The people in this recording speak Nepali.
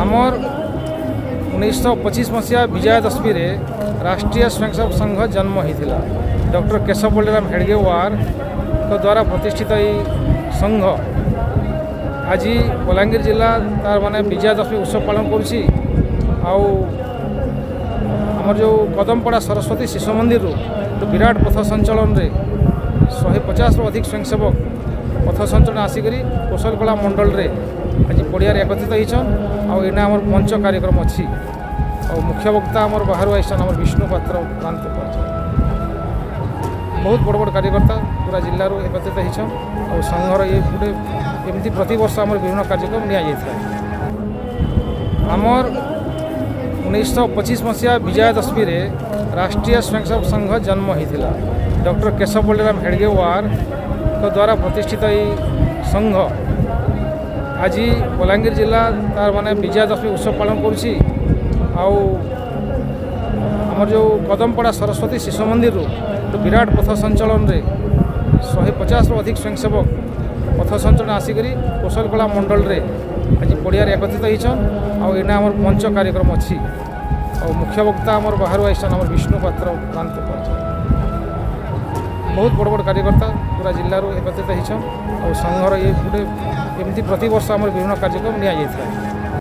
ଆମର୍ ଉଣେଇଶହ ପଚିଶ ମସିହା ବିଜୟା ଦଶମୀରେ ରାଷ୍ଟ୍ରୀୟ ସ୍ୱୟଂସେବକ ସଂଘ ଜନ୍ମ ହୋଇଥିଲା ଡକ୍ଟର କେଶବ ବଳିରାମ ହେଡ଼ଗେୱାରଙ୍କ ଦ୍ୱାରା ପ୍ରତିଷ୍ଠିତ ଏହି ସଂଘ ଆଜି ବଲାଙ୍ଗୀର ଜିଲ୍ଲା ତାର ମାନେ ବିଜୟା ଦଶମୀ ଉତ୍ସବ ପାଳନ କରୁଛି ଆଉ ଆମର ଯେଉଁ କଦମପଡ଼ା ସରସ୍ୱତୀ ଶିଶୁ ମନ୍ଦିରରୁ ବିରାଟ ପଥ ସଞ୍ଚାଳନରେ ଶହେ ପଚାଶରୁ ଅଧିକ ସ୍ୱୟଂସେବକ पथ सञ्चन आसकि कौशलकला मण्डल आज पढिए एकत्रित पंच कार्यक्रम पञ्चक्रम अस् मुख्य वक्ता आम बाहे आइसन आम विष्णु पत्र उप बहुत बड बड कार्यकर्ता पुरा जिल्ला एकत्रितछ आउँ सङ्घ र गएर प्रती वर्ष आम विभिन्न कार्य जाइ आमर उन्नाइस पचिस मसहा विजयादमी राष्ट्रिय स्वयंसेवक संघ जन्म है डक्टर केशवल्लीराम द्वारा प्रतिष्ठित ए संघ आज बलांगीर जिल्ला तार म विजयादशमी उत्सव पालन पान जो कदमपडा सरस्वती शिशु मन्दिर विराट पथ संचलन शहे पचास रु अधिक स्वयंसेवक पथ सञ्चालन आसिक कौशलकला पड़िया एकत्रित होना आम पंच कार्यक्रम अच्छी ଆଉ ମୁଖ୍ୟ ବକ୍ତା ଆମର ବାହାରୁ ଆସିଛନ୍ ଆମର ବିଷ୍ଣୁ ପାତ୍ର ପ୍ରାନ୍ତ ବହୁତ ବଡ଼ ବଡ଼ କାର୍ଯ୍ୟକର୍ତ୍ତା ପୁରା ଜିଲ୍ଲାରୁ ଏକତ୍ରିତ ହେଇଛନ୍ ଆଉ ସଂଘର ଇଏ ଗୋଟେ ଏମିତି ପ୍ରତିବର୍ଷ ଆମର ବିଭିନ୍ନ କାର୍ଯ୍ୟକ୍ରମ ନିଆଯାଇଥାଏ